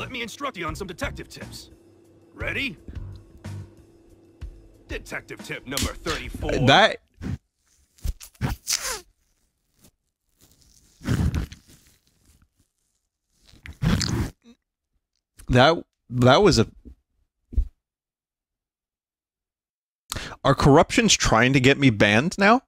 Let me instruct you on some detective tips. Ready? Detective tip number 34. Uh, that that that was a Are corruptions trying to get me banned now?